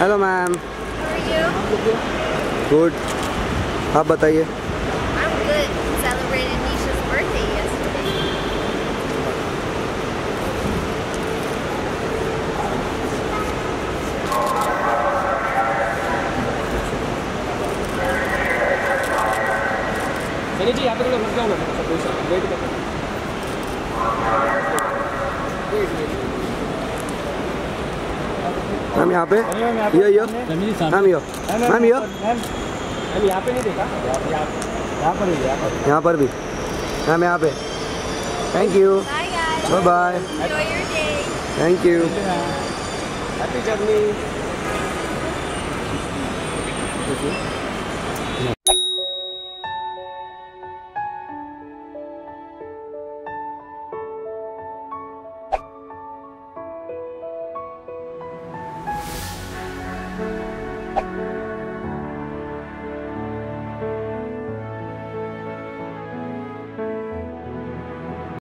Hello ma'am good आप बताइए। जी आप लोग मिल जाओ ना सब कुछ वेट करते हैं। प्लीज़ मैम यहाँ पे। यो यो। मैम यो। मैम, यो। यहाँ पे नहीं देखा यहाँ पर भी। यहाँ पर भी मैम, यहाँ पे। Thank you bye bye. Thank you happy journey